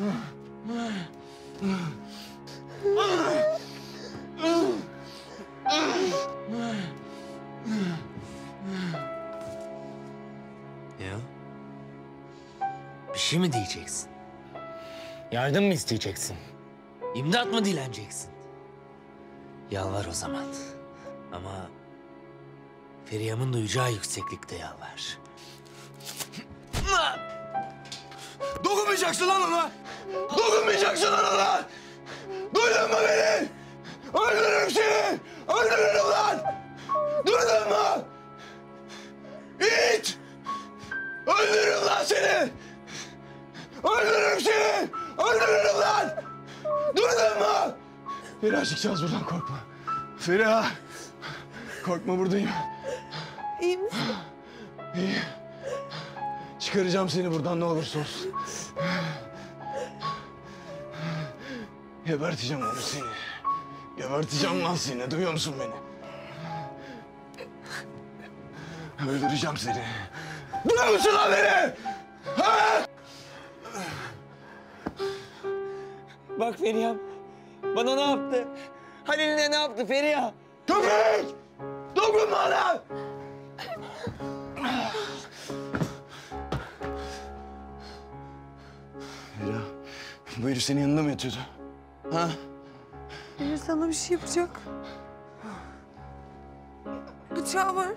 O? Bir şey mi diyeceksin? Yardım mı isteyeceksin? İmdat mı dileneceksin? Yalvar o zaman. Ama Feriha'mın duyacağı yükseklikte yalvar. Dokunmayacaksın lan ona! Dokunmayacaksın lan ona! Duydun mu beni? Öldürürüm seni! Öldürürüm lan! Duydun mu? İt! Öldürürüm lan seni! Öldürürüm seni! Öldürürüm lan! Duydun mu? Feriha çıkacağız buradan korkma. Feriha! Korkma buradayım. İyi misin? İyi. Çıkaracağım seni buradan ne olursa olsun. Geberteceğim onu seni. Geberteceğim lan seni. Duyuyor musun beni? Öldüreceğim seni. Duyuyor musun lan beni? Ha? Bak Feriha'm. Bana ne yaptı? Halil'ine ne yaptı Feriha? Köpek! Dokunma lan! Mira, bu herif senin yanında mı yatıyordu? Ha? Emir sana bir şey yapacak. Bıçağı var.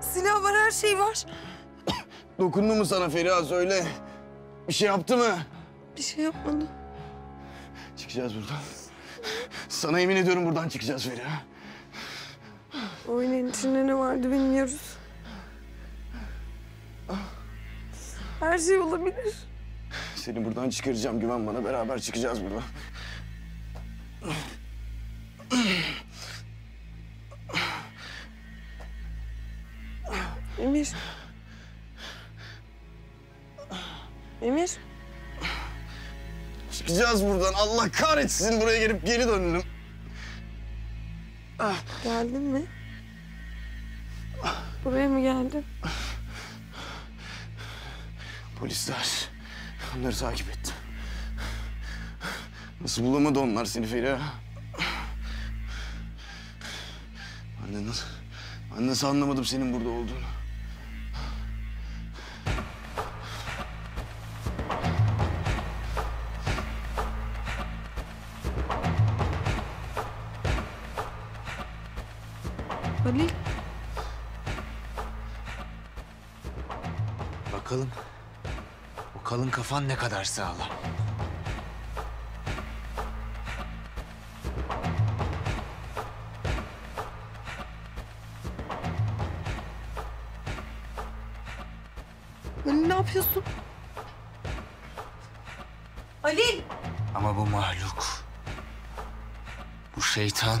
Silah var, her şey var. Dokundu mu sana Feriha söyle. Bir şey yaptı mı? Bir şey yapmadı. Çıkacağız buradan. Sana yemin ediyorum buradan çıkacağız Feriha. Oyunun içinde ne vardı bilmiyoruz. Her şey olabilir. Seni buradan çıkaracağım güven bana. Beraber çıkacağız buradan. Emir. Emir. Çıkacağız buradan. Allah kahretsin buraya gelip geri döndüm. Geldin mi? Buraya mı geldin? Polisler. Onları takip ettim. Nasıl bulamadı onlar seni Feriha? De nasıl, ben nasıl anlamadım senin burada olduğunu. Halil. Bakalım. O kalın kafan ne kadar sağlam. Yapıyorsun? Halil. Ama bu mahluk, bu şeytan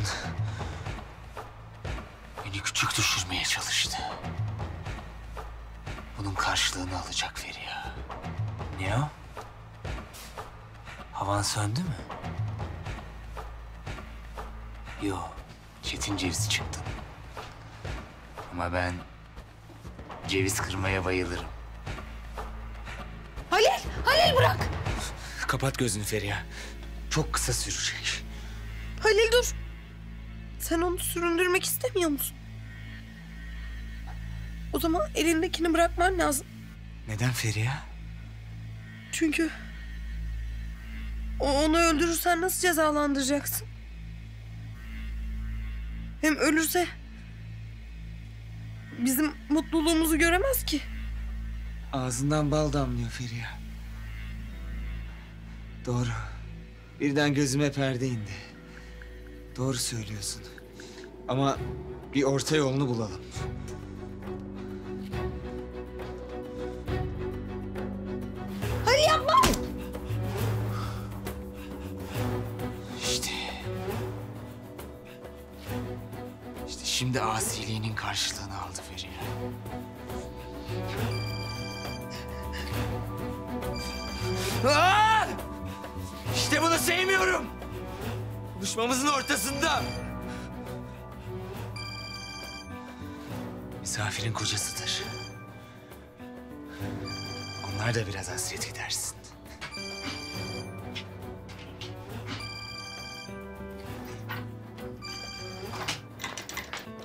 beni küçük düşürmeye çalıştı. Bunun karşılığını alacak Feriha. Ne o? Havan söndü mü? Yo, çetin ceviz çıktın. Ama ben ceviz kırmaya bayılırım. Halil. Halil bırak. Kapat gözünü Feriha. Çok kısa sürecek. Halil dur. Sen onu süründürmek istemiyor musun? O zaman elindekini bırakman lazım. Neden Feriha? Çünkü onu öldürürsen nasıl cezalandıracaksın? Hem ölürse bizim mutluluğumuzu göremez ki. Ağzından bal damlıyor Feriha. Doğru. Birden gözüme perde indi. Doğru söylüyorsun. Ama bir orta yolunu bulalım. Hadi yapma! İşte. İşte şimdi asiliğinin karşılığını aldı Feriha. Aa! İşte bunu sevmiyorum. Buluşmamızın ortasında. Misafirin kocasıdır. Onlar da biraz hasret gidersin.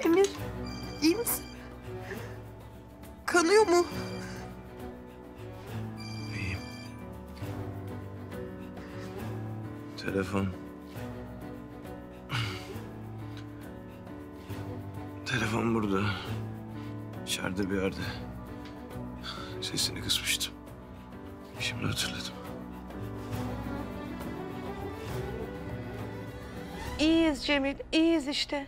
Emir, iyi misin? Kanıyor mu? Telefon. Telefon burada. İçeride bir yerde. Sesini kısmıştım. Şimdi hatırladım. İyiyiz Cemil, iyiyiz işte.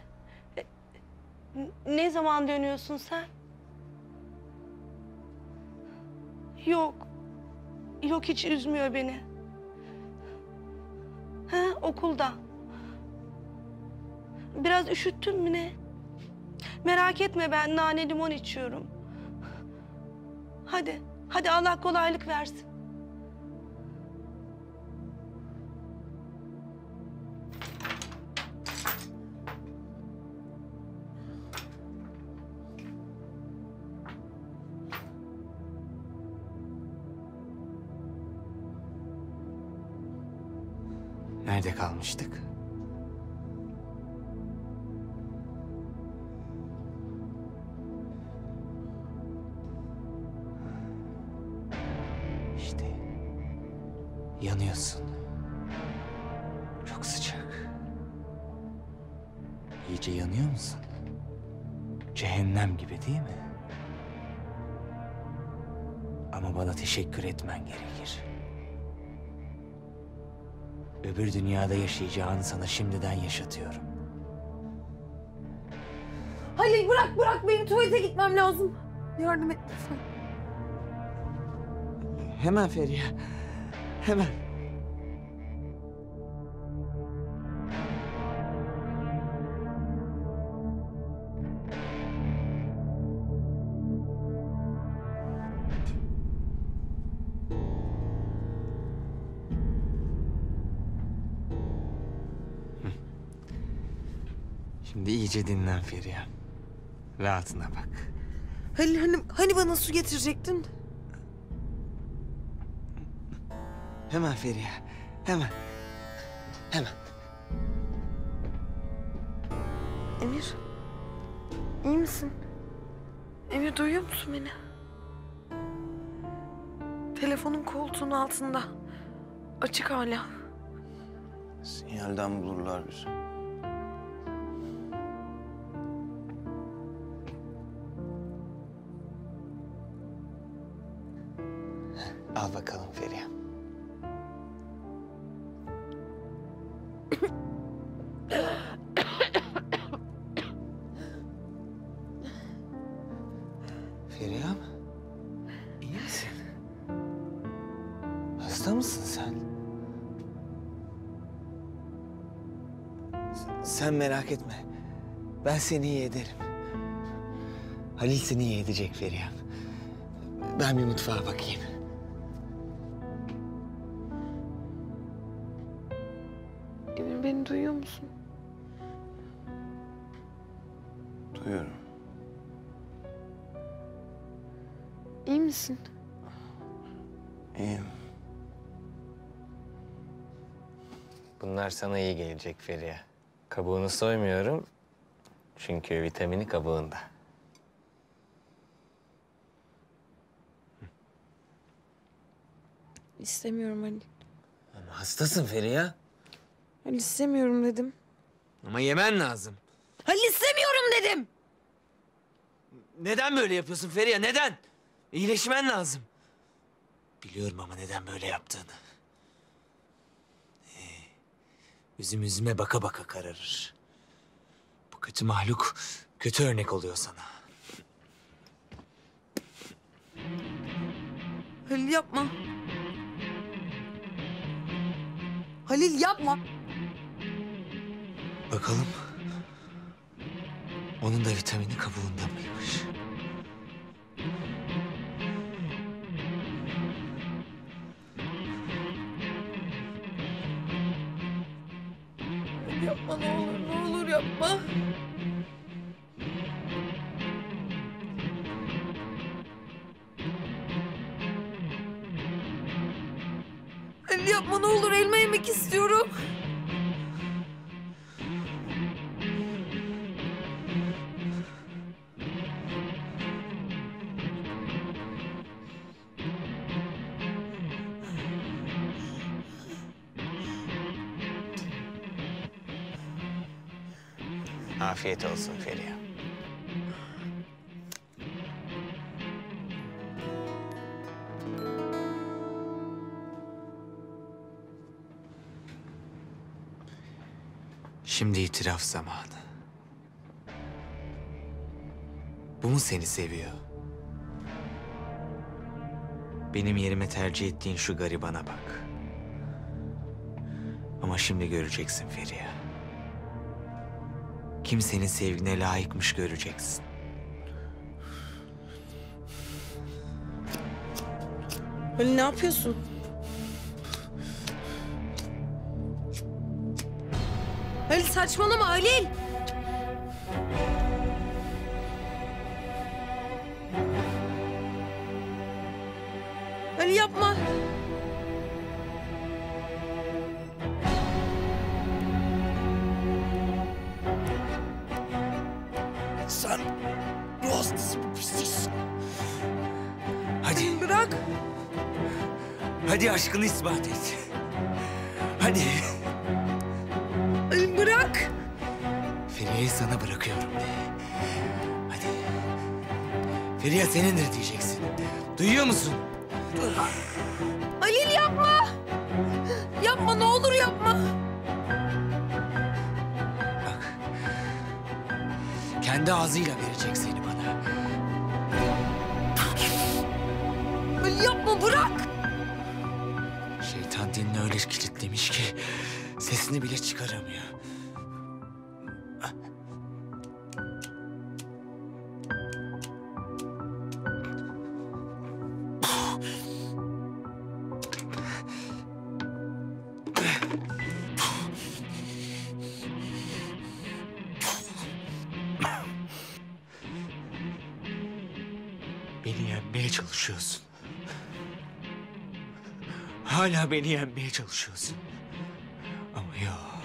Ne zaman dönüyorsun sen? Yok. Yok hiç üzmüyor beni. Okulda. Biraz üşüttün mü ne? Merak etme ben nane limon içiyorum. Hadi, hadi Allah kolaylık versin. Nerede kalmıştık? İşte yanıyorsun. Çok sıcak. İyice yanıyor musun? Cehennem gibi değil mi? Ama bana teşekkür etmen gerekir. Öbür dünyada yaşayacağını sana şimdiden yaşatıyorum. Halil bırak bırak benim tuvalete gitmem lazım. Yardım et lütfen. Hemen Feriha. Hemen. İyice dinlen Feriha. Rahatına bak. Halil hani, hani bana su getirecektin? Hemen Feriha. Hemen. Hemen. Emir. iyi misin? Emir duyuyor musun beni? Telefonun koltuğun altında. Açık hala. Sinyalden bulurlar bizi. Al bakalım Feriha. Feriha mı? İyi misin? Hasta mısın sen? Sen merak etme. Ben seni iyi ederim. Halil seni iyi edecek Feriha. Ben bir mutfağa bakayım. Duyuyor musun? Duyuyorum. İyi misin? İyiyim. Bunlar sana iyi gelecek Feriha. Kabuğunu soymuyorum. Çünkü vitamini kabuğunda. İstemiyorum Halil. Ama hastasın Feriha. Halil istemiyorum dedim. Ama yemen lazım. Halil istemiyorum dedim. Neden böyle yapıyorsun Feriha? Neden? İyileşmen lazım. Biliyorum ama neden böyle yaptığını. Ee, Üzüm üzüme baka baka kararır. Bu kötü mahluk kötü örnek oluyor sana. Halil yapma. Halil yapma. Bakalım. Onun da vitamini kabuğunda mıymış? Yapma ne olur ne olur yapma. Halil yapma ne olur elma yemek istiyorum. Afiyet olsun Feriha. Şimdi itiraf zamanı. Bu mu seni seviyor? Benim yerime tercih ettiğin şu garibana bak. Ama şimdi göreceksin Feriha. Kim senin sevgine layıkmış göreceksin. Halil ne yapıyorsun? Halil saçmalama Halil. Halil yapma. Bırak. hadi aşkını ispat et. Hadi. Bırak. Feriha'yı sana bırakıyorum de. Hadi. Feriha senindir diyeceksin. Duyuyor musun? Halil yapma. Yapma ne olur yapma. Bak. Kendi ağzıyla verecek seni bana. Halil yapma bırak. Şeytan dinini öyle kilitlemiş ki sesini bile çıkaramıyor. Beni yenmeye çalışıyorsun. Hala beni yenmeye çalışıyorsun. Ama yok.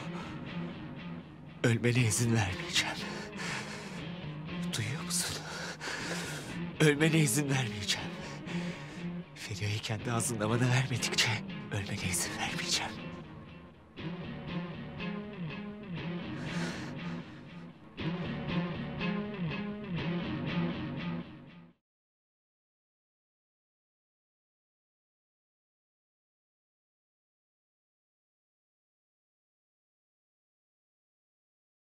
Ölmene izin vermeyeceğim. Duyuyor musun? Ölmene izin vermeyeceğim. Feriha'yı kendi ağzında bana vermedikçe ölmene izin vermeyeceğim.